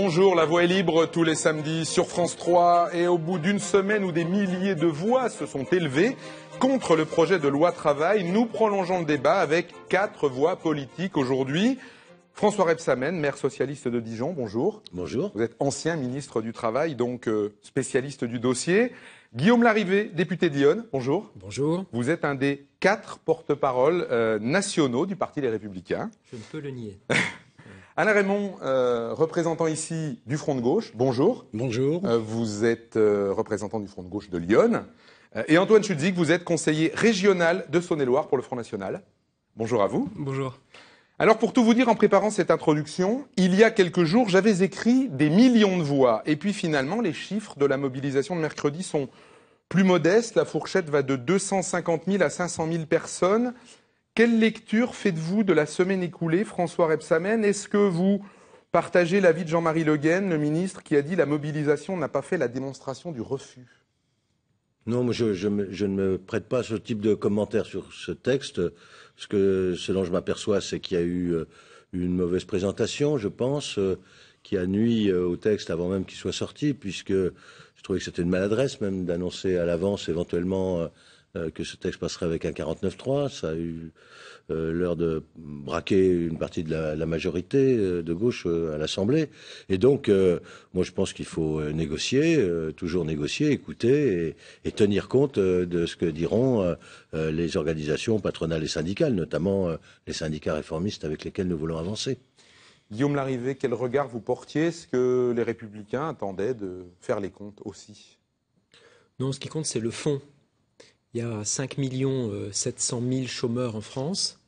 Bonjour, la voix est libre tous les samedis sur France 3 et au bout d'une semaine où des milliers de voix se sont élevées contre le projet de loi travail, nous prolongeons le débat avec quatre voix politiques aujourd'hui. François Rebsamen, maire socialiste de Dijon, bonjour. Bonjour. Vous êtes ancien ministre du Travail, donc euh, spécialiste du dossier. Guillaume Larrivé, député d'Yonne, bonjour. Bonjour. Vous êtes un des quatre porte-parole euh, nationaux du Parti Les Républicains. Je ne peux le nier. Alain Raymond, euh, représentant ici du Front de gauche, bonjour. Bonjour. Euh, vous êtes euh, représentant du Front de gauche de Lyon. Euh, et Antoine Chudzik, vous êtes conseiller régional de Saône-et-Loire pour le Front National. Bonjour à vous. Bonjour. Alors pour tout vous dire en préparant cette introduction, il y a quelques jours, j'avais écrit des millions de voix. Et puis finalement, les chiffres de la mobilisation de mercredi sont plus modestes. La fourchette va de 250 000 à 500 000 personnes. Quelle lecture faites-vous de la semaine écoulée, François Rebsamen? Est-ce que vous partagez l'avis de Jean-Marie Le Guen, le ministre, qui a dit la mobilisation n'a pas fait la démonstration du refus? Non, je ne me prête pas à ce type de commentaire sur ce texte. Ce, que, ce dont je m'aperçois, c'est qu'il y a eu euh, une mauvaise présentation, je pense, euh, qui a nui euh, au texte avant même qu'il soit sorti, puisque je trouvais que c'était une maladresse même d'annoncer à l'avance éventuellement euh, que ce texte passerait avec un 49-3. Ça a eu euh, l'heure de braquer une partie de la, la majorité euh, de gauche euh, à l'Assemblée. Et donc, euh, moi, je pense qu'il faut négocier, euh, toujours négocier, écouter et, et tenir compte euh, de ce que diront les organisations patronales et syndicales, notamment euh, les syndicats réformistes avec lesquels nous voulons avancer. Guillaume Larrivé, quel regard vous portiez Est-ce que les Républicains attendaient de faire les comptes aussi? Non, ce qui compte, c'est le fond. Il y a 5 700 000 chômeurs en France.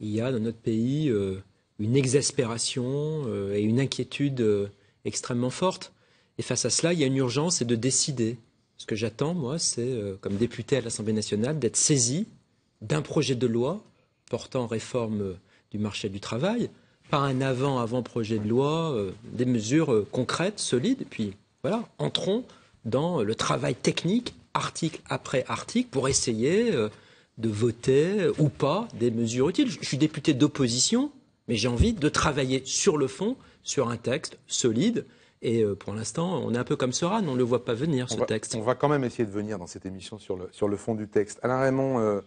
Il y a dans notre pays euh, une exaspération euh, et une inquiétude euh, extrêmement forte. Et face à cela, il y a une urgence, c'est de décider. Ce que j'attends, moi, c'est, comme député à l'Assemblée nationale, d'être saisi d'un projet de loi portant réforme du marché du travail, pas un avant-avant-projet de loi, des mesures concrètes, solides, et puis voilà, entrons dans le travail technique, article après article, pour essayer euh, de voter euh, ou pas des mesures utiles. Je suis député d'opposition, mais j'ai envie de travailler sur le fond, sur un texte solide. Et euh, pour l'instant, on est un peu comme Soran, on ne le voit pas venir, ce on va, texte. on va quand même essayer de venir dans cette émission sur le, sur le fond du texte. Alain Raymond, euh,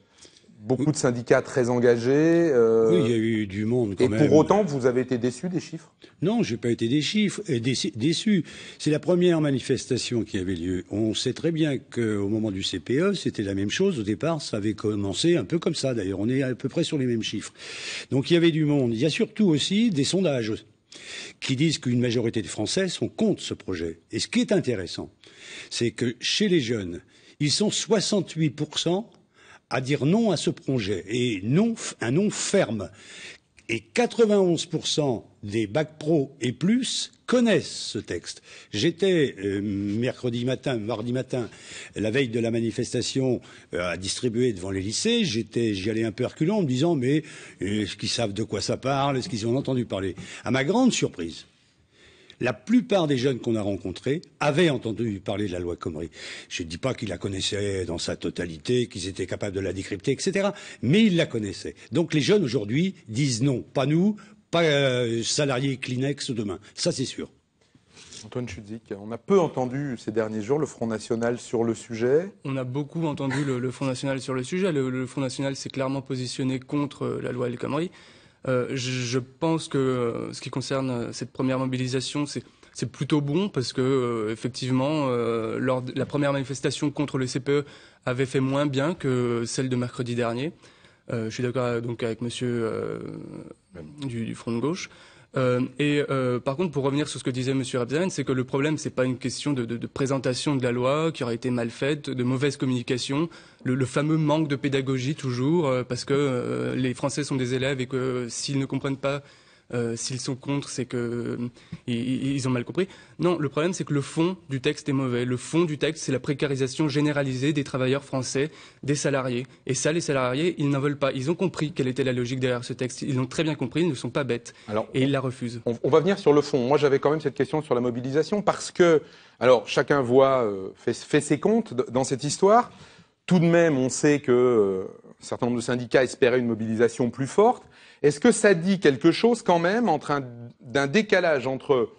beaucoup de syndicats très engagés. euh, Oui, il y a eu du monde quand et même. pour autant, vous avez été déçu des chiffres? Non, j'ai pas été des chiffres, et déçu. déçu. C'est la première manifestation qui avait lieu. On sait très bien qu'au moment du CPE, c'était la même chose. Au départ, ça avait commencé un peu comme ça. D'ailleurs, on est à peu près sur les mêmes chiffres. Donc il y avait du monde. Il y a surtout aussi des sondages qui disent qu'une majorité de Français sont contre ce projet. Et ce qui est intéressant, c'est que chez les jeunes, ils sont 68% à dire non à ce projet, et non, un non ferme. Et 91% des bacs pro et plus connaissent ce texte. J'étais euh, mercredi matin, mardi matin, la veille de la manifestation euh, à distribuer devant les lycées. J'étais, j'y allais un peu reculant en me disant mais euh, est-ce qu'ils savent de quoi ça parle? Est-ce qu'ils ont entendu parler? À ma grande surprise, la plupart des jeunes qu'on a rencontrés avaient entendu parler de la loi Comrie. Je ne dis pas qu'ils la connaissaient dans sa totalité, qu'ils étaient capables de la décrypter, etc. Mais ils la connaissaient. Donc les jeunes aujourd'hui disent non, pas nous, pas euh, salariés Kleenex demain. Ça c'est sûr. Antoine Chudzik, on a peu entendu ces derniers jours le Front National sur le sujet. On a beaucoup entendu le, le Front National sur le sujet. Le, le Front National s'est clairement positionné contre euh, la loi El Khomri. Euh, je, pense que euh, ce qui concerne euh, cette première mobilisation, c'est c'est plutôt bon parce que effectivement, lors de la première manifestation contre le CPE avait fait moins bien que celle de mercredi dernier. Je suis d'accord donc avec Monsieur du, du Front de gauche. Euh, et euh, par contre, pour revenir sur ce que disait Monsieur Rabzan, c'est que le problème, c'est pas une question de, de, de présentation de la loi qui aurait été mal faite, de mauvaise communication, le, le fameux manque de pédagogie toujours, euh, parce que euh, les Français sont des élèves et que euh, s'ils ne comprennent pas, euh, s'ils sont contre, c'est que euh, ils, ils ont mal compris. Non, le problème, c'est que le fond du texte est mauvais. Le fond du texte, c'est la précarisation généralisée des travailleurs français, des salariés. Et ça, les salariés, ils n'en veulent pas. Ils ont compris quelle était la logique derrière ce texte. Ils l'ont très bien compris. Ils ne sont pas bêtes. Alors, Et ils la refusent. on, on va venir sur le fond. Moi, j'avais quand même cette question sur la mobilisation parce que, alors, chacun voit, euh, fait, fait ses comptes dans cette histoire. Tout de même, on sait que euh, un certain nombre de syndicats espéraient une mobilisation plus forte. Est-ce que ça dit quelque chose quand même entre un- d'un décalage entre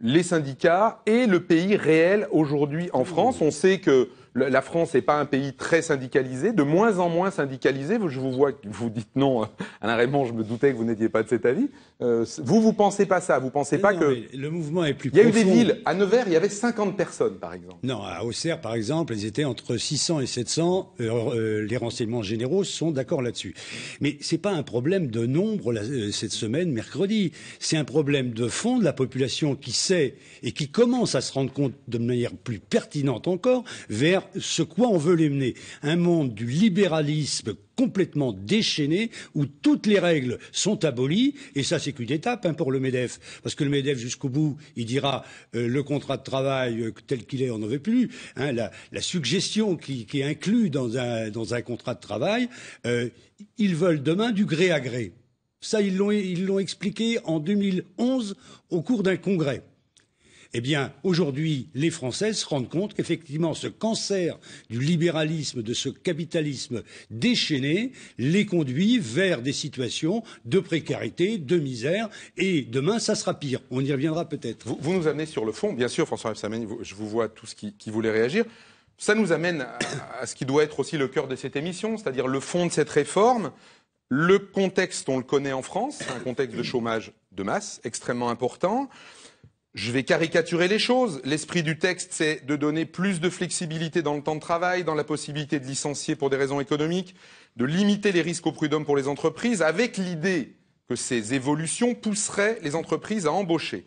les syndicats et le pays réel aujourd'hui en France? On sait que la France n'est pas un pays très syndicalisé, de moins en moins syndicalisé. Je vous vois, vous dites non, Alain Raymond, je me doutais que vous n'étiez pas de cet avis. Euh, vous, vous pensez pas ça Vous pensez pas que le mouvement est plus Il y a eu des villes. À Nevers, il y avait 50 personnes, par exemple. Non, à Auxerre, par exemple, ils étaient entre 600 et 700. Euh, euh, les renseignements généraux sont d'accord là-dessus. Mais c'est pas un problème de nombre cette semaine, mercredi. C'est un problème de fond de la population qui sait et qui commence à se rendre compte de manière plus pertinente encore vers ce quoi on veut les mener. Un monde du libéralisme complètement déchaîné où toutes les règles sont abolies et ça c'est qu'une étape hein, pour le Medef. Parce que le Medef jusqu'au bout il dira euh, le contrat de travail euh, tel qu'il est on n'en veut plus hein, la, suggestion qui, est inclue dans un, contrat de travail euh, ils veulent demain du gré à gré. Ça ils l'ont expliqué en 2011 au cours d'un congrès eh bien, aujourd'hui, les Français se rendent compte qu'effectivement, ce cancer du libéralisme, de ce capitalisme déchaîné, les conduit vers des situations de précarité, de misère, et demain, ça sera pire. On y reviendra peut-être. Vous, nous amenez sur le fond, bien sûr, François Rebsamen, je vous vois tous qui, qui voulait réagir. Ça nous amène à, ce qui doit être aussi le cœur de cette émission, c'est-à-dire le fond de cette réforme. Le contexte, on le connaît en France, un contexte de chômage de masse extrêmement important. Je vais caricaturer les choses. L'esprit du texte, c'est de donner plus de flexibilité dans le temps de travail, dans la possibilité de licencier pour des raisons économiques, de limiter les risques au prud'homme pour les entreprises, avec l'idée que ces évolutions pousseraient les entreprises à embaucher.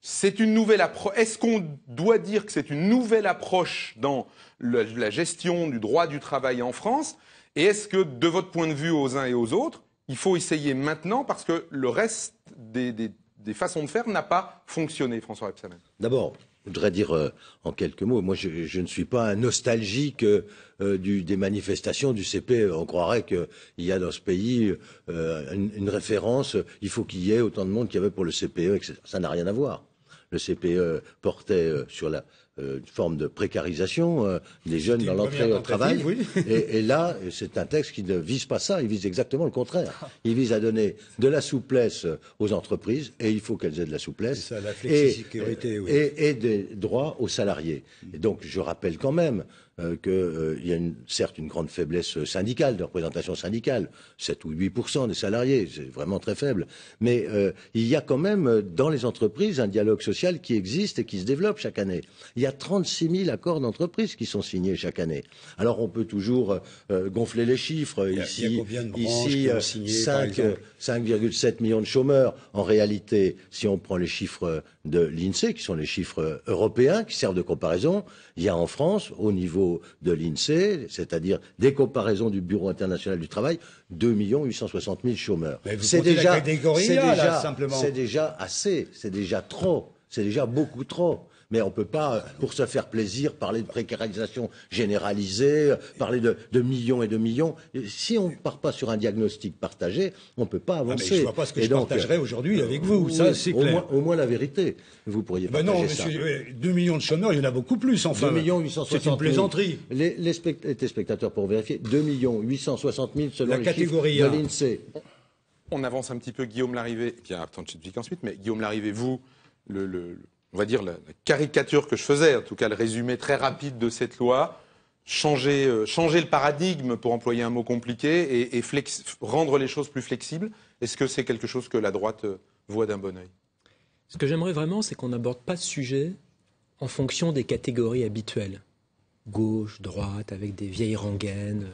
C'est une nouvelle approche. Est-ce qu'on doit dire que c'est une nouvelle approche dans la gestion du droit du travail en France? Et est-ce que, de votre point de vue aux uns et aux autres, il faut essayer maintenant parce que le reste des, des des façons de faire n'a pas fonctionné, François Rebsamen D'abord, je voudrais dire euh, en quelques mots, moi je, ne suis pas un nostalgique euh, des manifestations du CPE. On croirait qu'il y a dans ce pays euh, une, référence, il faut qu'il y ait autant de monde qu'il y avait pour le CPE, etc. Ça n'a rien à voir. Le CPE portait sur la, euh, une forme de précarisation euh, des jeunes dans l'entrée au travail. Et, là, c'est un texte qui ne vise pas ça, il vise exactement le contraire. Il vise à donner de la souplesse aux entreprises, et il faut qu'elles aient de la souplesse, ça, la et, oui. et, des droits aux salariés. Et donc, je rappelle quand même euh, qu'il euh, y a une, certes une grande faiblesse syndicale, de représentation syndicale, 7 ou 8 des salariés, c'est vraiment très faible. Mais euh, il y a quand même dans les entreprises un dialogue social qui existe et qui se développe chaque année. Il y a 36 000 accords d'entreprise qui sont signés chaque année. Alors on peut toujours gonfler les chiffres. ici, ici 5,7 millions de chômeurs. En réalité, si on prend les chiffres de l'INSEE, qui sont les chiffres européens, qui servent de comparaison, il y a en France, au niveau de l'INSEE, c'est-à-dire des comparaisons du Bureau international du travail, 2 860 000 chômeurs. C'est déjà, déjà, c'est déjà assez, c'est déjà trop, c'est déjà beaucoup trop. Mais on ne peut pas, pour se faire plaisir, parler de précarisation généralisée, parler de, millions et de millions. Si on ne part pas sur un diagnostic partagé, on ne peut pas avancer. je ne vois pas ce que je partagerais aujourd'hui avec vous. Ça, c'est clair. Au moins, la vérité. Vous pourriez ben non, monsieur, 2 millions de chômeurs, il y en a beaucoup plus, enfin. 2 millions 860 C'est une plaisanterie. Les, les, spectateurs, pour vérifier, 2 millions 860 000 selon la les catégorie chiffres de l'INSEE. On avance un petit peu, Guillaume Larrivé, puis attends, je ensuite, mais Guillaume Larrivé, vous, le on va dire, la, caricature que je faisais, en tout cas le résumé très rapide de cette loi, changer, euh, changer le paradigme, pour employer un mot compliqué, et, rendre les choses plus flexibles. Est-ce que c'est quelque chose que la droite euh, voit d'un bon oeil? Ce que j'aimerais vraiment, c'est qu'on n'aborde pas ce sujet en fonction des catégories habituelles. Gauche, droite, avec des vieilles rengaines.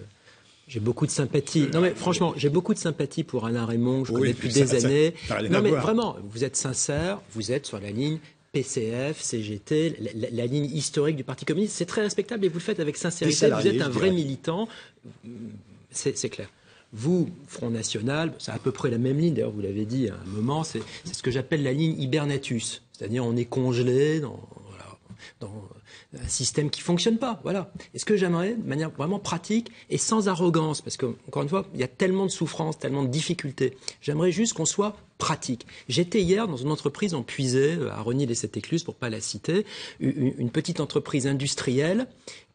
J'ai beaucoup de sympathie. Non mais franchement, j'ai beaucoup de sympathie pour Alain Raymond, je connais depuis des années. non mais vraiment, vous êtes sincère, vous êtes sur la ligne PCF, CGT, la, ligne historique du Parti communiste. C'est très respectable et vous le faites avec sincérité. vous êtes un vrai militant. C'est clair. Vous, Front National, c'est à peu près la même ligne, d'ailleurs vous l'avez dit à un moment, c'est ce que j'appelle la ligne hibernatus. C'est-à-dire on est congelé dans, dans un système qui fonctionne pas. Voilà. Et ce que j'aimerais, de manière vraiment pratique et sans arrogance, parce que encore une fois, il y a tellement de souffrances, tellement de difficultés. J'aimerais juste qu'on soit pratique. J'étais hier dans une entreprise en Puisée, euh, à Rony les Sept Écluses, pour pas la citer, une petite entreprise industrielle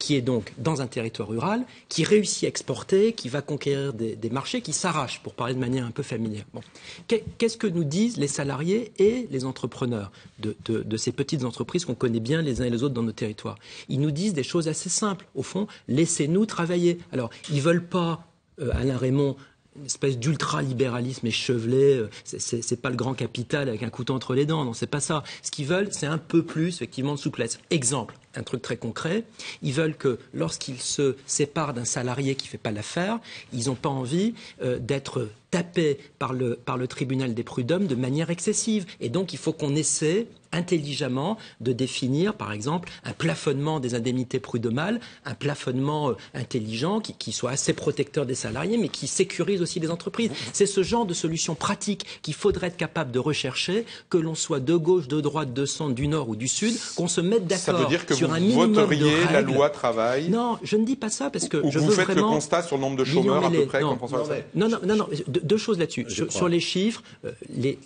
qui est donc dans un territoire rural, qui réussit à exporter, qui va conquérir des, marchés, qui s'arrache, pour parler de manière un peu familière. Bon. Qu'est-ce que nous disent les salariés et les entrepreneurs de, ces petites entreprises qu'on connaît bien les uns et les autres dans nos territoires? Ils nous disent des choses assez simples. Au fond, laissez-nous travailler. Alors, ils veulent pas euh, Alain Raymond une espèce d'ultra-libéralisme échevelé. Euh, c'est pas le grand capital avec un couteau entre les dents. Non, c'est pas ça. Ce qu'ils veulent, c'est un peu plus, effectivement, de souplesse. Exemple, un truc très concret. Ils veulent que lorsqu'ils se séparent d'un salarié qui fait pas l'affaire, ils n'ont pas envie euh, d'être tapés par le, par le tribunal des prud'hommes de manière excessive. Et donc, il faut qu'on essaie intelligemment de définir, par exemple, un plafonnement des indemnités prud'homales, un plafonnement euh, intelligent qui, soit assez protecteur des salariés, mais qui sécurise aussi les entreprises. C'est ce genre de solution pratique qu'il faudrait être capable de rechercher, que l'on soit de gauche, de droite, de centre, du nord ou du sud, qu'on se mette d'accord sur un minimum voteriez de règles. la loi travail Non, je ne dis pas ça parce que ou je vous veux faites vraiment... le constat sur le nombre de chômeurs à peu près non, non, non, non, non, deux choses là-dessus. Sur, les chiffres, euh,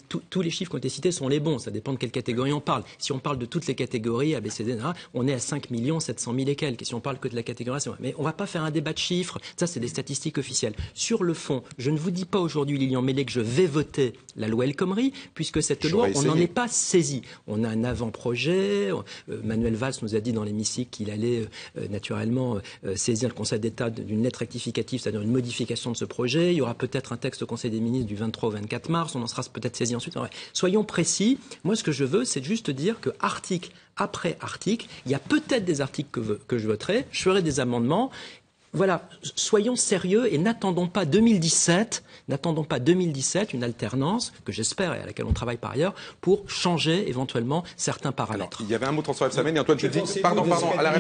tous les chiffres qui ont été cités sont les bons. Ça dépend de quelle catégorie parle. Si on parle de toutes les catégories, ABCD, on est à 5 700 000 et quelques. Et si on parle que de la catégorie, mais on ne va pas faire un débat de chiffres. Ça, c'est des statistiques officielles. Sur le fond, je ne vous dis pas aujourd'hui, Lilian Mélé, que je vais voter la loi El Khomri, puisque cette loi, on n'en est pas saisi. On a un avant-projet. Euh, Manuel Valls nous a dit dans l'hémicycle qu'il allait euh, naturellement euh, saisir le Conseil d'État d'une lettre rectificative, c'est-à-dire une modification de ce projet. Il y aura peut-être un texte au Conseil des ministres du 23 au 24 mars. On en sera peut-être saisi ensuite. Soyons précis. Moi, ce que je veux, c'est juste dire que article après article, il y a peut-être des articles que, que je voterai. Je ferai des amendements voilà, soyons sérieux et n'attendons pas 2017, n'attendons pas 2017, une alternance que j'espère et à laquelle on travaille par ailleurs pour changer éventuellement certains paramètres. il y avait un mot transfert semaine et Antoine, je dis, pardon, pardon, à la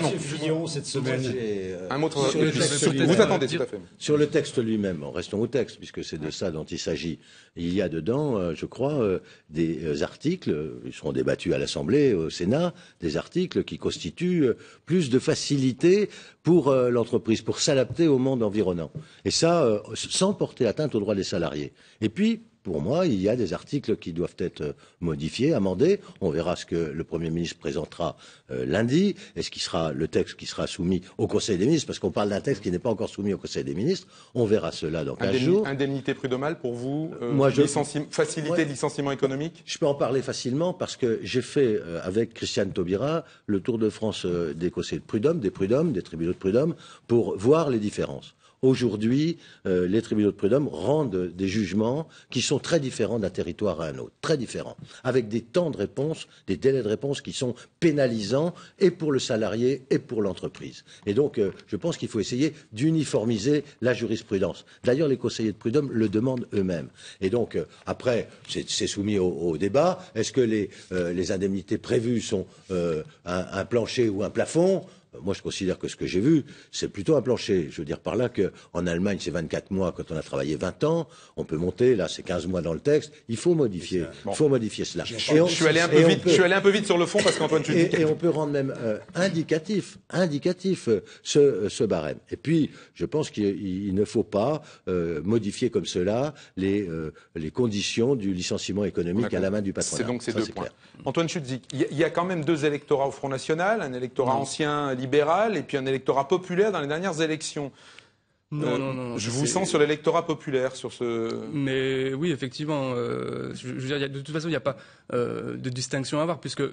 cette semaine. Euh, un mot vous attendez, tout à fait. Sur le texte lui-même, restons au texte puisque c'est de ça dont il s'agit. Il y a dedans, euh, je crois, euh, des articles, ils seront débattus à l'Assemblée, au Sénat, des articles qui constituent plus de facilité pour l'entreprise, pour s'adapter au monde environnant. Et ça, euh, sans porter atteinte aux droits des salariés. Et puis, pour moi, il y a des articles qui doivent être euh, modifiés, amendés. On verra ce que le Premier ministre présentera euh, lundi et ce qui sera le texte qui sera soumis au Conseil des ministres, parce qu'on parle d'un texte qui n'est pas encore soumis au Conseil des ministres. On verra cela dans 15 jours. Indemnité prud'homale pour vous Moi, je... Facilité de licenciement économique? Je peux en parler facilement parce que j'ai fait avec Christiane Taubira le tour de France des conseils de prud'homme, des prud'hommes, des tribunaux de prud'homme, pour voir les différences. Aujourd'hui, euh, les tribunaux de prud'homme rendent des jugements qui sont très différents d'un territoire à un autre, très différents, avec des temps de réponse, des délais de réponse qui sont pénalisants et pour le salarié et pour l'entreprise. Et donc, euh, je pense qu'il faut essayer d'uniformiser la jurisprudence. D'ailleurs, les conseillers de prud'homme le demandent eux-mêmes. Et donc, euh, après, c'est soumis au, débat. Est-ce que les, indemnités prévues sont un plancher ou un plafond? Moi, je considère que ce que j'ai vu, c'est plutôt un plancher. Je veux dire par là qu'en Allemagne, c'est 24 mois quand on a travaillé 20 ans. On peut monter, là, c'est 15 mois dans le texte. Il faut modifier. Il faut modifier cela. Je, suis allé un peu vite. je suis allé un peu vite sur le fond parce qu'Antoine, tu et, et on peut rendre même euh, indicatif, indicatif euh, ce, euh, ce, barème. Et puis, je pense qu'il ne faut pas modifier comme cela les, les conditions du licenciement économique à la main du patronat. C'est donc ces deux points. Antoine Chutzik, il y, a quand même deux électorats au Front National, un électorat ancien libéral et puis un électorat populaire dans les dernières élections. Non, euh, non, non, Je vous sens sur l'électorat populaire, sur ce. Mais oui, effectivement. Euh, je, veux dire, de toute façon, il n'y a pas euh, de distinction à avoir, puisque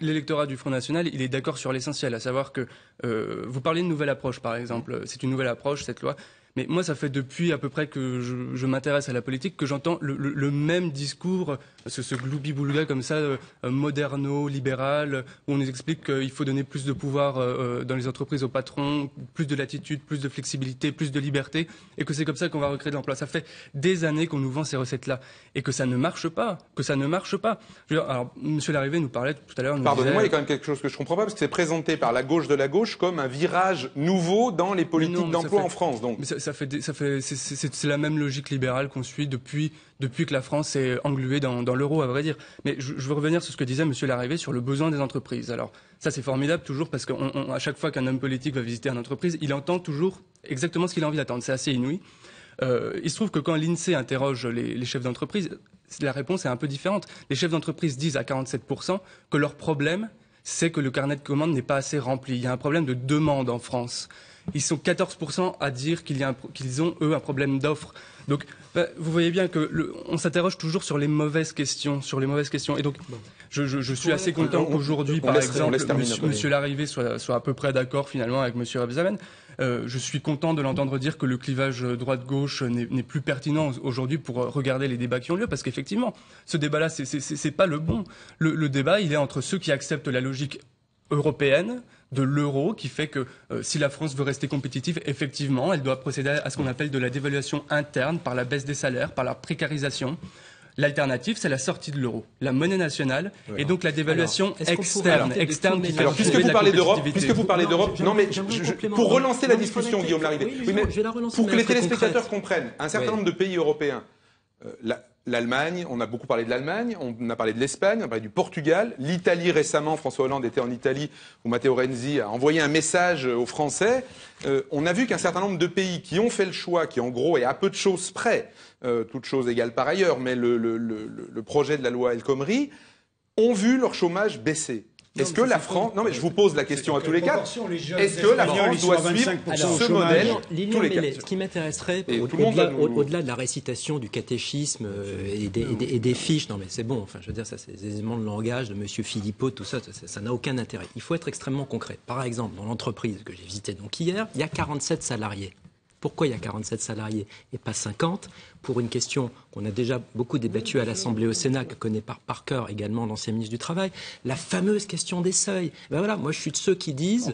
l'électorat du Front National, il est d'accord sur l'essentiel, à savoir que vous parlez de nouvelle approche, par exemple. C'est une nouvelle approche, cette loi. Mais moi, ça fait depuis à peu près que je, m'intéresse à la politique que j'entends le, même discours, ce, ce gloubi-boulga comme ça, euh, moderno, libéral, où on nous explique qu'il faut donner plus de pouvoir euh, euh, dans les entreprises aux patrons, plus de latitude, plus de flexibilité, plus de liberté, et que c'est comme ça qu'on va recréer de l'emploi. Ça fait des années qu'on nous vend ces recettes-là, et que ça ne marche pas, que ça ne marche pas. alors, Monsieur Larrivé nous parlait tout à l'heure. Pardonnez-moi, il y a quand même quelque chose que je comprends pas, parce que c'est présenté par la gauche de la gauche comme un virage nouveau dans les politiques d'emploi en France. Donc ça fait, ça fait, c'est la même logique libérale qu'on suit depuis, depuis que la France est engluée dans, l'euro, à vrai dire. Mais je, veux revenir sur ce que disait Monsieur Larrivé sur le besoin des entreprises. Alors ça, c'est formidable toujours parce qu'à chaque fois qu'un homme politique va visiter une entreprise, il entend toujours exactement ce qu'il a envie d'attendre. C'est assez inouï. Euh, il se trouve que quand l'INSEE interroge les, les chefs d'entreprise, la réponse est un peu différente. Les chefs d'entreprise disent à 47% que leur problème, c'est que le carnet de commandes n'est pas assez rempli. Il y a un problème de demande en France. Ils sont 14% à dire qu'ils ont, eux, un problème d'offre. Donc, bah, vous voyez bien que le, on s'interroge toujours sur les mauvaises questions, sur les mauvaises questions. Et donc, je, je, je suis assez content qu'aujourd'hui, par exemple, Monsieur, monsieur Larrivé soit, soit, à peu près d'accord finalement avec Monsieur Rebsamen. Euh, je suis content de l'entendre dire que le clivage droite-gauche n'est plus pertinent aujourd'hui pour regarder les débats qui ont lieu, parce qu'effectivement, ce débat-là, c'est pas le bon. Le, le débat, il est entre ceux qui acceptent la logique européenne, de l'euro qui fait que euh, si la France veut rester compétitive, effectivement, elle doit procéder à ce qu'on appelle de la dévaluation interne par la baisse des salaires, par la précarisation. L'alternative, c'est la sortie de l'euro, la monnaie nationale, et donc la dévaluation externe, externe qui Alors, puisque vous parlez d'Europe, puisque vous parlez d'Europe, non mais pour relancer la discussion, Guillaume Larrivé, oui, mais pour que les téléspectateurs comprennent, un certain nombre de pays européens, euh, la, l'Allemagne, on a beaucoup parlé de l'Allemagne, on a parlé de l'Espagne, on a parlé du Portugal, l'Italie récemment, François Hollande était en Italie, où Matteo Renzi a envoyé un message aux Français. Euh, on a vu qu'un certain nombre de pays qui ont fait le choix, qui en gros est à peu de choses près, euh, toutes choses égales par ailleurs, mais le, le, projet de la loi El Khomri, ont vu leur chômage baisser. Est-ce que la France, non mais je vous pose la question à tous les cas, est-ce que la France doit suivre ce modèle tous les cas Ce qui m'intéresserait, au-delà de la récitation du catéchisme euh, et des, fiches, non mais c'est bon, enfin je veux dire, ça c'est des éléments de langage de Monsieur Philippot, tout ça, ça n'a aucun intérêt. Il faut être extrêmement concret. Par exemple, dans l'entreprise que j'ai visitée donc hier, il y a 47 salariés. Pourquoi il y a 47 salariés et pas 50 Pour une question qu'on a déjà beaucoup débattue à l'Assemblée au Sénat, que connaît par, par cœur également l'ancien ministre du Travail, la fameuse question des seuils. Ben voilà, moi je suis de ceux qui disent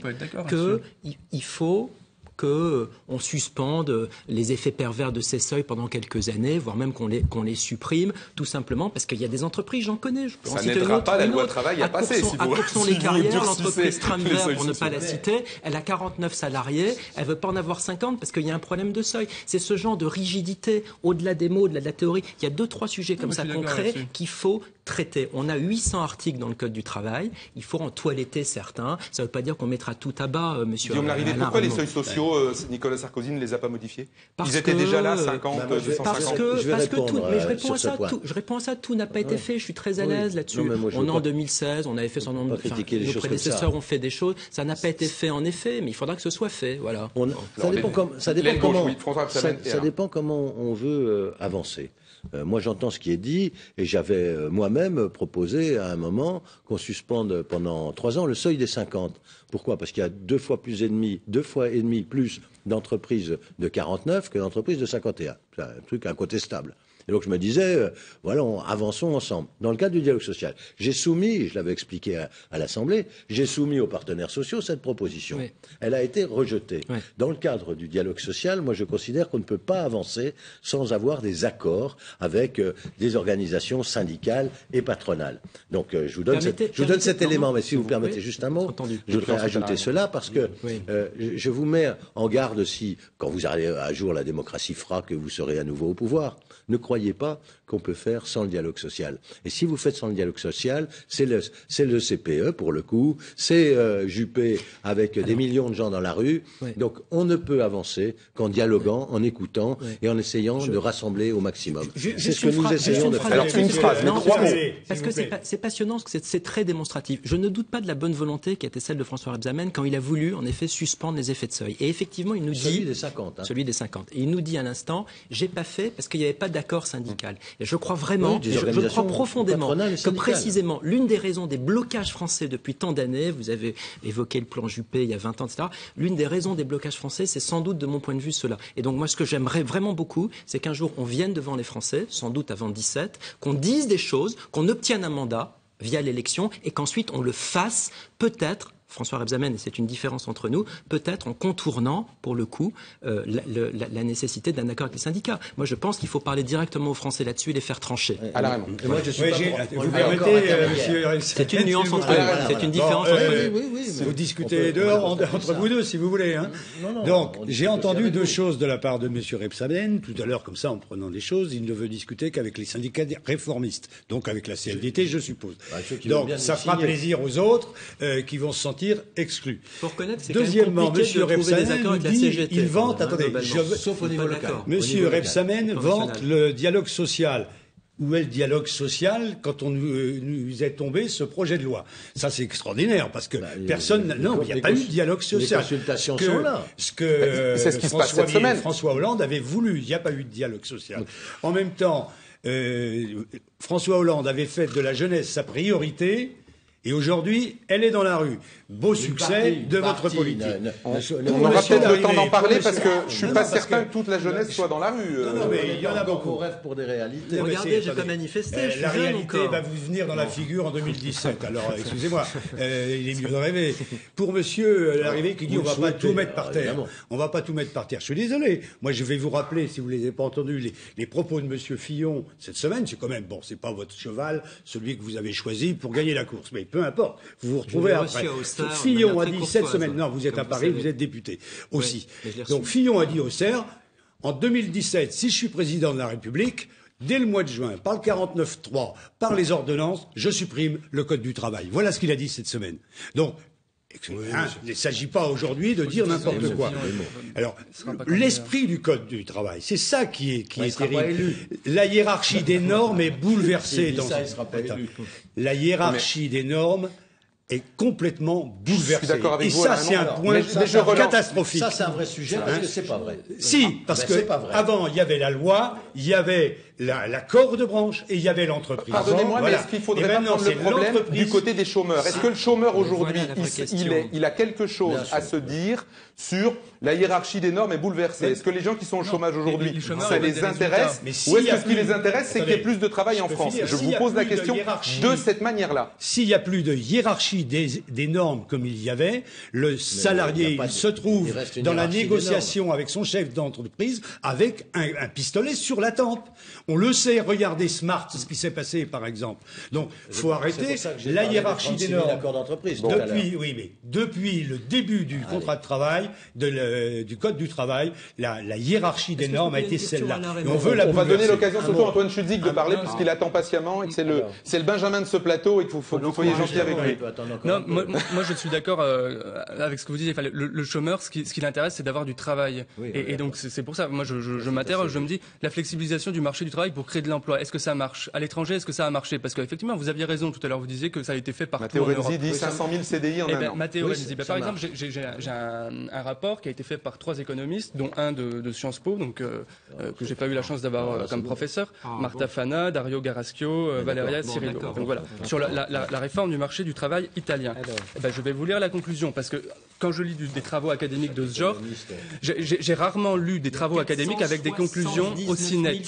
qu'il faut qu'on euh, suspende les effets pervers de ces seuils pendant quelques années, voire même qu'on les, qu'on les supprime, tout simplement parce qu'il y a des entreprises, j'en connais, je peux Ça n'aidera pas la loi travail à, passer. Si vous, à si les carrières, l'entreprise Tramver, pour ne pas la citer, elle a 49 salariés, elle veut pas en avoir 50 parce qu'il y a un problème de seuil. C'est ce genre de rigidité, au-delà des mots, au-delà de la théorie. Il y a deux, trois sujets comme ça concrets qu'il faut traiter. On a 800 articles dans le Code du travail. Il faut en toiletter certains. Ça ne veut pas dire qu'on mettra tout à bas, euh, monsieur. Guillaume Larrivé, pourquoi les seuils sociaux, euh, Nicolas Sarkozy ne les a pas modifiés parce Ils étaient déjà là, 50, bah, 250 Parce que, parce que tout, mais je réponds, à ça, tout, je réponds à ça, tout n'a pas été fait. Je suis très à l'aise là-dessus. On est en 2016, on avait fait son nombre de. Nos prédécesseurs ont fait des choses. Ça n'a pas été fait en effet, mais il faudra que ce soit fait. Voilà. Ça dépend comment. Ça dépend comment on veut euh, avancer. Euh, moi, j'entends ce qui est dit, et j'avais euh, moi-même proposé à un moment qu'on suspende pendant trois ans le seuil des 50. Pourquoi? Parce qu'il y a deux fois plus et demi, deux fois et demi plus d'entreprises de 49 que d'entreprises de 51. C'est un truc incontestable. Et donc je me disais, euh, voilà, avançons ensemble. Dans le cadre du dialogue social, j'ai soumis, je l'avais expliqué à, l'Assemblée, j'ai soumis aux partenaires sociaux cette proposition. Elle a été rejetée. Dans le cadre du dialogue social, moi je considère qu'on ne peut pas avancer sans avoir des accords avec euh, des organisations syndicales et patronales. Donc euh, je vous donne, je vous donne cet élément, mais si vous, permettez juste un mot, je voudrais ajouter cela parce que je vous mets en garde si, quand vous arrivez à jour, la démocratie fera que vous serez à nouveau au pouvoir. Ne croyez pas qu'on peut faire sans le dialogue social. Et si vous faites sans le dialogue social, c'est le, c'est le CPE pour le coup, c'est euh, Juppé avec des millions de gens dans la rue. Donc on ne peut avancer qu'en dialoguant, en écoutant et en essayant de rassembler au maximum. C'est ce que nous essayons de faire. Alors une phrase, mais trois mots. Parce que c'est, passionnant, parce que c'est, très démonstratif. Je ne doute pas de la bonne volonté qui a été celle de François Rebsamen quand il a voulu en effet suspendre les effets de seuil. Et effectivement, il nous dit celui des 50. Hein. Celui des 50. Et il nous dit à l'instant, j'ai pas fait parce qu'il n'y avait pas d'accord syndical. Et je crois vraiment, je, crois profondément que précisément l'une des raisons des blocages français depuis tant d'années, vous avez évoqué le plan Juppé il y a 20 ans, etc. L'une des raisons des blocages français, c'est sans doute de mon point de vue cela. Et donc moi, ce que j'aimerais vraiment beaucoup, c'est qu'un jour on vienne devant les Français, sans doute avant 17, qu'on dise des choses, qu'on obtienne un mandat via l'élection et qu'ensuite on le fasse peut-être François Rebsamen, et c'est une différence entre nous, peut-être en contournant, pour le coup, euh, la, nécessité d'un accord avec les syndicats. Moi, je pense qu'il faut parler directement aux Français là-dessus et les faire trancher. moi, je suis vous permettez, euh, monsieur C'est une nuance entre nous. C'est une différence entre nous. vous discutez dehors entre vous deux, si vous voulez. Hein. Donc, j'ai entendu deux choses de la part de monsieur Rebsamen, tout à l'heure, comme ça, en prenant des choses. Il ne veut discuter qu'avec les syndicats réformistes, donc avec la CFDT, je suppose. Bah, donc, ça fera plaisir aux autres euh, qui vont se sentir exclus. C'est Deuxièmement, quand même compliqué Monsieur de trouver des Rebsamen accords avec nous la dit, CGT, il vante, hein, attendez, je Sauf au niveau local. vante le dialogue social. Où est le dialogue social quand on nous, euh, nous est tombé ce projet de loi? Ça, c'est extraordinaire parce que les- personne. les- non, il n'y a pas eu de dialogue social. les consultations Ce que- sont là. Ce que c'est ce qui se passe François, cette semaine. François Hollande avait voulu. Il n'y a pas eu de dialogue social. En même temps, euh, François Hollande avait fait de la jeunesse sa priorité. Et aujourd'hui, elle est dans la rue. Beau succès partie, de votre partie, politique. ne- ne- On, ne- on ne- aura peut-être le temps d'en parler parce que je suis Non, pas certain que- que toute la jeunesse soit dans la rue. euh. Non, non, mais il y en a beaucoup. rêve pour des réalités. Non, Regardez, j'ai pas manifesté, Euh, je suis la réalité va vous venir dans la figure en 2017. Alors, euh, excusez-moi, euh, il est mieux de rêver. Pour monsieur euh, l'arrivée qui dit on va pas tout mettre par alors, terre. On va pas tout mettre par terre. Je suis désolé. Moi, je vais vous rappeler, si vous les avez pas entendus, les, les propos de monsieur Fillon cette semaine. C'est quand même bon. C'est pas votre cheval, celui que vous avez choisi pour gagner la course. Mais peu importe. Vous vous retrouvez après. Auxerre, Fillon a dit cette semaine. Non, vous êtes à Paris, vous êtes député aussi. Donc Fillon a dit au CERF, en 2017, si je suis président de la République, dès le mois de juin, par le 49.3, par les ordonnances, je supprime le Code du travail. Voilà ce qu'il a dit cette semaine. Donc, hein, il ne s'agit pas aujourd'hui de dire n'importe quoi. Alors, l'esprit du Code du travail, c'est ça qui est, qui est terrible. La hiérarchie des normes est bouleversée dans ça, ce- il sera pas élu. La hiérarchie des normes est complètement bouleversée. d'accord avec Et vous, ça, c'est un point catastrophique. Ça, c'est un vrai sujet parce que c'est pas vrai. Si, parce Ben, que c'est pas vrai. avant, il y avait la loi, il y avait la- l'accord de branche et il y avait l'entreprise. Pardonnez-moi, Voilà. mais est-ce qu'il faudrait pas prendre le problème du côté des chômeurs Est-ce que le chômeur aujourd'hui, Voilà la il, il est- il a quelque chose à se dire sur la hiérarchie des normes est bouleversée Est-ce que les gens qui sont au chômage aujourd'hui, ça les intéresse Ou est-ce que ce qui les intéresse, c'est qu'il y ait plus de travail en France finir. Je S'il vous y a pose la plus de question hiérarchie- de cette manière-là. S'il n'y a plus de hiérarchie des, des normes comme il y avait, le salarié de- se trouve dans la négociation avec son chef d'entreprise avec un, un pistolet sur la tempe. On le sait, regardez Smart, ce qui s'est passé par exemple. Donc, faut C'est arrêter la hiérarchie 36 des 000 normes. d'entreprise. Depuis, oui, mais depuis le début du contrat de travail, de le- du code du travail, la, la hiérarchie des normes a été celle-là. on Raymond veut la On va donner l'occasion surtout à Antoine Chudzik de parler non, puisqu'il attend patiemment et que c'est le, c'est le Benjamin de ce plateau et qu'il faut, faut que vous soyez gentil avec lui. Il Non, moi, moi, je suis d'accord euh, avec ce que vous dites. Enfin, le, le chômeur, ce qui, ce qui l'intéresse, c'est d'avoir du travail. Oui, et, donc, c'est c'est pour ça, moi, je, je, je m'interroge, je me dis, la flexibilisation du marché du travail pour créer de l'emploi, est-ce que ça marche? À l'étranger, est-ce que ça a marché? Parce qu'effectivement, vous aviez raison tout à l'heure, vous disiez que ça a été fait partout Matteo en Europe. Dit 500 000 CDI en Eh un ben, an. Matteo Oui, Renzi, ça- ben, ça par exemple, marche. j'ai- un, un rapport qui a été fait par trois économistes, dont un de, de Sciences Po, donc euh, euh, que j'ai pas eu la chance d'avoir Ah, euh, comme professeur, Ah, Marta bon. Fana, Dario Garaschio, euh, Valeria Bon, Cirillo. Donc voilà, sur la, la- la- la réforme du marché du travail italien. Eh ben, je vais vous lire la conclusion parce que quand je lis du- des travaux académiques de ce genre, j'ai- rarement lu des travaux académiques avec des conclusions aussi 479 000 nettes.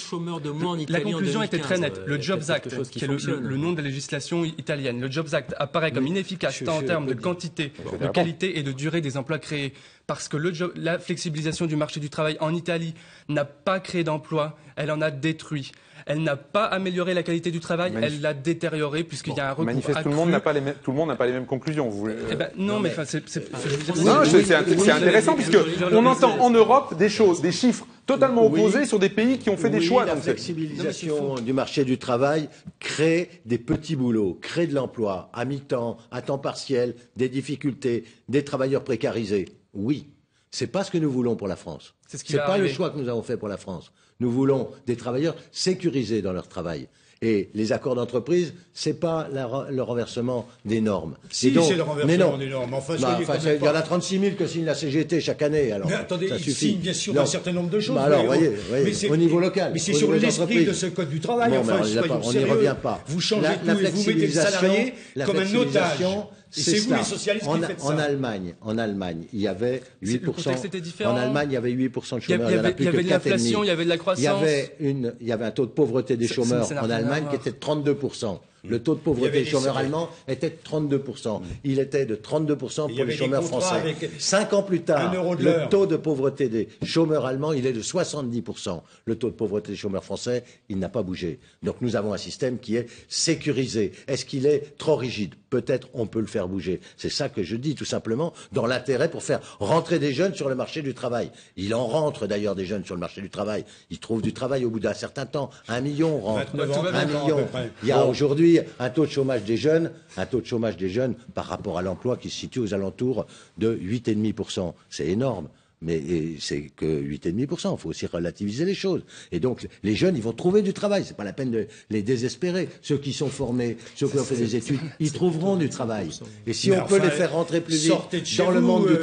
La en conclusion était très 2015. nette. Le Euh, Jobs Act, qui est le, nom de la législation italienne, le Jobs Act apparaît comme inefficace tant en termes de quantité, de qualité et de durée des emplois créés. Parce que le job- la flexibilisation du marché du travail en Italie n'a pas créé d'emplois, elle en a détruit. Elle n'a pas amélioré la qualité du travail, Manif- elle l'a détérioré puisqu'il y a un recours Manifeste, tout accru. le monde n'a pas les mêmes, tout le monde n'a pas les mêmes conclusions. Vous voulez- Eh ben, non, mais c'est, Non, intéressant oui, puisque on entend en Europe des choses, des chiffres totalement Oui. opposés sur des pays qui ont fait des choix. La flexibilisation du marché du travail crée des petits boulots, crée de l'emploi à mi-temps, à temps partiel, des difficultés, des travailleurs précarisés. Oui, c'est pas ce que nous voulons pour la France. C'est ce pas le choix que nous avons fait pour la France. Nous voulons des travailleurs sécurisés dans leur travail. Et les accords d'entreprise, c'est pas la le renversement des normes. Si, c'est le renversement mais non. des normes. Enfin, Bah, enfin, il y en a 36 000 que signe la CGT chaque année. Alors, Mais attendez, ça il suffit. signe bien sûr Non. un certain nombre de choses. Bah alors, mais, voyez, voyez, mais c'est- au niveau local, Mais c'est sur l'esprit de ce code du travail. Bon, enfin, on pas- on n'y revient pas. Vous changez La- tout la et vous mettez le salarié la comme un otage. C'est vous les socialistes en, qui faites ça. En Allemagne, en Allemagne, il y avait C'est- le 8%. contexte était différent. En Allemagne, il y avait 8% de Il y chômeurs. avait- Il y en a il y plus avait que de 4,5. l'inflation, il y avait de la Il y croissance. avait une, il y avait un taux de pauvreté des chômeurs en Allemagne qui était de 32%. Le taux de pauvreté des chômeurs allemands était de 32%. Il était de 32% Il y pour les chômeurs français. Cinq ans plus tard, le taux de pauvreté des chômeurs allemands, il est de 70%. Le taux de pauvreté des chômeurs français, il n'a pas bougé. Donc nous avons un système qui est sécurisé. Est-ce qu'il est trop rigide? Peut-être on peut le faire bouger. C'est ça que je dis tout simplement, dans l'intérêt pour faire rentrer des jeunes sur le marché du travail. Il en rentre d'ailleurs des jeunes sur le marché du travail. Ils trouvent du travail au bout d'un certain temps. Un million rentre. 29 ans, un 30 ans à million. Il y a aujourd'hui aujourd'hui un taux de chômage des jeunes, un taux de chômage des jeunes par rapport à l'emploi qui se situe aux alentours de 8,5%. C'est énorme. Mais c'est que 8,5%. Il faut aussi relativiser les choses. Et donc, les jeunes, ils vont trouver du travail. C'est pas la peine de les désespérer. Ceux qui sont formés, ceux qui ont fait des études, ils trouveront du travail. Et si on peut les faire rentrer plus vite dans le monde du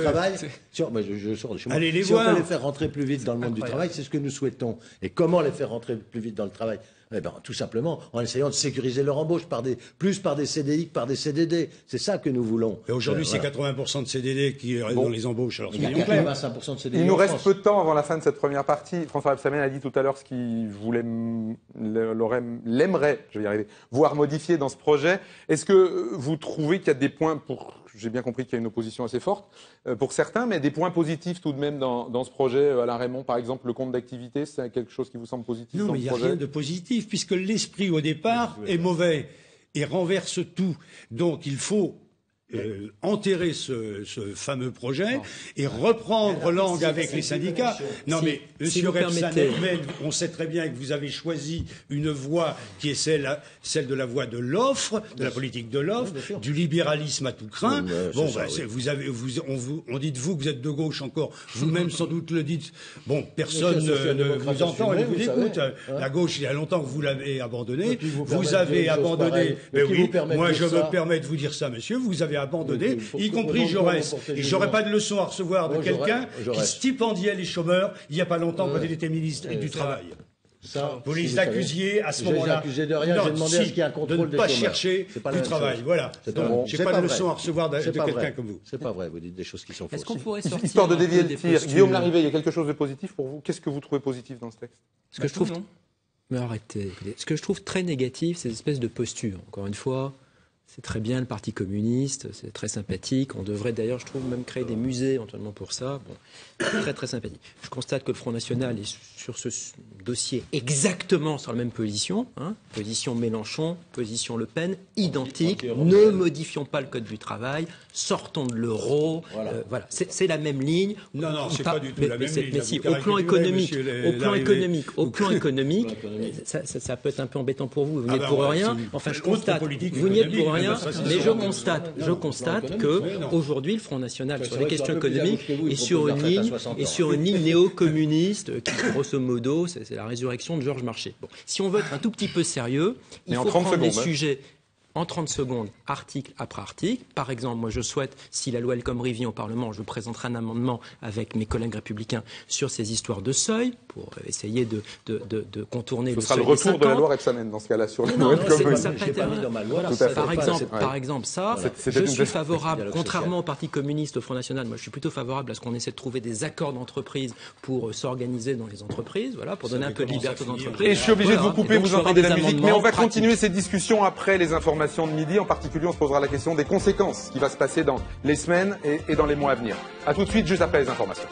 je, sors de chez moi. Allez les si on peut les faire rentrer plus vite dans le monde du travail, c'est ce que nous souhaitons. Et comment les faire rentrer plus vite dans le travail? Eh ben, tout simplement en essayant de sécuriser leur embauche par des, plus par des CDI que par des CDD. C'est ça que nous voulons. Et aujourd'hui, euh, c'est 80% de CDD qui restent dans les embauches. Alors, il, y a 85% de CDD il nous reste peu de temps avant la fin de cette première partie. François Absamen a dit tout à l'heure ce qu'il voulait, l'aimerait, je vais y arriver, voir modifier dans ce projet. Est-ce que vous trouvez qu'il y a des points pour j'ai bien compris qu'il y a une opposition assez forte euh, pour certains, mais des points positifs tout de même dans, ce projet. Euh, Alain Raymond, par exemple, le compte d'activité, c'est quelque chose qui vous semble positif Non, mais il n'y a rien de positif, puisque l'esprit au départ est mauvais et renverse tout. Donc il faut euh, enterrer ce, ce, fameux projet et reprendre langue avec les syndicats. Non, mais Monsieur on sait très bien que vous avez choisi une voie qui est celle, celle de la voie de l'offre, de la politique de l'offre, du libéralisme à tout craint. bon, bah, vous avez, vous, on, vous, on dit de vous que vous êtes de gauche encore. Vous-même sans doute le dites. Bon, personne ne vous entend et vous, écoute. La gauche, il y a longtemps que vous l'avez abandonnée. Vous avez abandonné. Mais oui, moi je me permets de vous dire ça, monsieur. Vous avez abandonné, y compris Jaurès. Et j'aurais pas de leçon à recevoir de quelqu'un qui stipendiait les chômeurs il n'y a pas longtemps quand il était ministre du Travail. vous les accusiez à ce moment-là. accusé de rien, j'ai demandé à ce qu'il y ait un contrôle de ne pas chercher du travail. Voilà. Donc, j'ai pas de leçon à recevoir de, quelqu'un comme vous. C'est pas vrai, vous dites des choses qui sont fausses. Histoire de dévier le tir. Guillaume Larrivé, il y a quelque chose de positif pour vous? Qu'est-ce que vous trouvez positif dans ce texte? Ce que je trouve. Mais arrêtez. Ce que je trouve très négatif, c'est espèce de posture. Encore une fois, c'est très bien le Parti communiste, c'est très sympathique. On devrait d'ailleurs, je trouve, même créer des musées éventuellement pour ça. Bon, très très sympathique. Je constate que le Front National est sur ce dossier exactement sur la même position. Hein. position Mélenchon, position Le Pen, identique. Ne modifions pas le code du travail, sortons de l'euro. Voilà, euh, c'est la même ligne. Non, non, c'est pas, du tout la même ligne. Mais si, au plan économique, au plan économique, au plan économique, ça, peut être un peu embêtant pour vous. Vous ah n'êtes pour rien. Enfin, je constate. Vous n'y êtes pour rien mais je constate, je constate que aujourd'hui le Front National sur les questions économiques est sur une ligne et sur une ligne néo-communiste qui, grosso modo, c'est la résurrection de Georges Marchais. Bon, si on veut être un tout petit peu sérieux, il faut prendre des hein. sujets en 30 secondes, article après article. Par exemple, moi je souhaite, si la loi El Khomri vient au Parlement, je présenterai un amendement avec mes collègues républicains sur ces histoires de seuil pour essayer de, de, de, de contourner Ce le sera le retour de la loi Rebsamen dans ce cas-là sur la loi El Khomri. Par exemple, par exemple ça, je suis favorable, contrairement au Parti communiste, au Front National, moi je suis plutôt favorable à ce qu'on essaie de trouver des accords d'entreprise pour euh, s'organiser dans les entreprises, voilà, pour donner un peu de liberté aux entreprises. Et je suis obligé de vous couper, vous entendez la musique, mais on va continuer ces discussions après les informations de midi. En particulier, on se posera la question des conséquences qui va se passer dans les semaines et, dans les mois à venir. A tout de suite, juste après les informations.